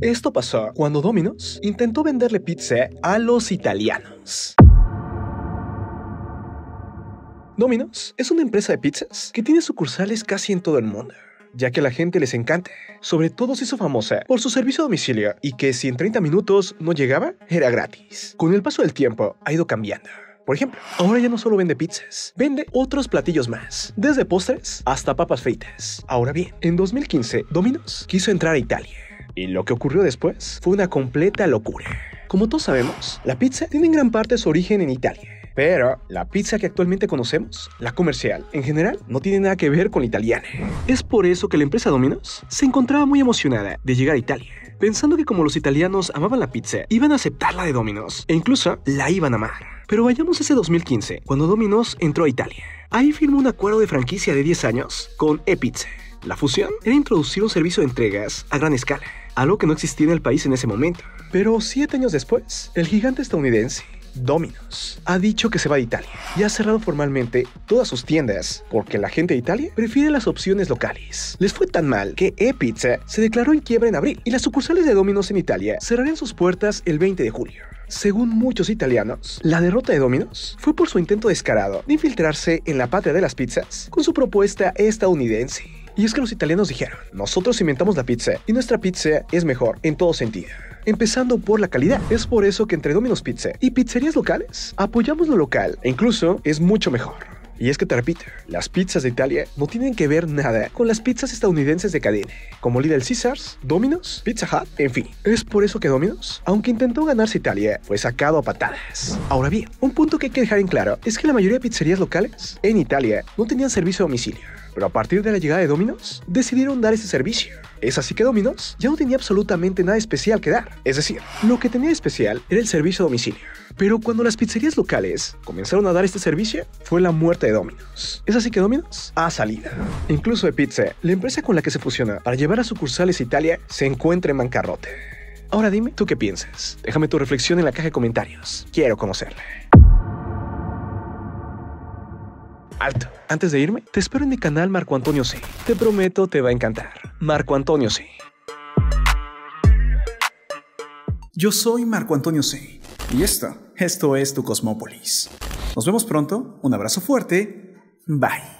Esto pasó cuando Domino's intentó venderle pizza a los italianos. Domino's es una empresa de pizzas que tiene sucursales casi en todo el mundo, ya que a la gente les encanta. Sobre todo se hizo famosa por su servicio a domicilio y que si en 30 minutos no llegaba, era gratis. Con el paso del tiempo ha ido cambiando. Por ejemplo, ahora ya no solo vende pizzas, vende otros platillos más, desde postres hasta papas fritas. Ahora bien, en 2015, Domino's quiso entrar a Italia. Y lo que ocurrió después fue una completa locura. Como todos sabemos, la pizza tiene en gran parte su origen en Italia. Pero la pizza que actualmente conocemos, la comercial, en general, no tiene nada que ver con la italiana. Es por eso que la empresa Domino's se encontraba muy emocionada de llegar a Italia, pensando que como los italianos amaban la pizza, iban a aceptar la de Domino's e incluso la iban a amar. Pero vayamos a ese 2015, cuando Domino's entró a Italia. Ahí firmó un acuerdo de franquicia de 10 años con ePizza. La fusión era introducir un servicio de entregas a gran escala, algo que no existía en el país en ese momento. Pero siete años después, el gigante estadounidense Domino's ha dicho que se va de Italia y ha cerrado formalmente todas sus tiendas porque la gente de Italia prefiere las opciones locales. Les fue tan mal que ePizza se declaró en quiebra en abril y las sucursales de Domino's en Italia cerrarán sus puertas el 20 de julio. Según muchos italianos, la derrota de Domino's fue por su intento descarado de infiltrarse en la patria de las pizzas con su propuesta estadounidense. Y es que los italianos dijeron, nosotros inventamos la pizza y nuestra pizza es mejor en todo sentido. Empezando por la calidad. Es por eso que entre Domino's Pizza y pizzerías locales apoyamos lo local e incluso es mucho mejor. Y es que te repito, las pizzas de Italia no tienen que ver nada con las pizzas estadounidenses de cadena, como Little Caesars, Domino's, Pizza Hut, en fin. Es por eso que Domino's, aunque intentó ganarse Italia, fue sacado a patadas. Ahora bien, un punto que hay que dejar en claro es que la mayoría de pizzerías locales en Italia no tenían servicio a domicilio, pero a partir de la llegada de Domino's, decidieron dar ese servicio. Es así que Domino's ya no tenía absolutamente nada especial que dar. Es decir, lo que tenía especial era el servicio a domicilio. Pero cuando las pizzerías locales comenzaron a dar este servicio, fue la muerte de Domino's. Es así que Domino's ha salido. Incluso de Pizza, la empresa con la que se fusiona para llevar a sucursales a Italia, se encuentra en bancarrota. Ahora dime, ¿tú qué piensas? Déjame tu reflexión en la caja de comentarios. Quiero conocerla. Alto. Antes de irme, te espero en mi canal Marco Antonio C. Te prometo te va a encantar. Marco Antonio C. Yo soy Marco Antonio C. Y esto, esto es tu Cosmópolis. Nos vemos pronto, un abrazo fuerte, bye.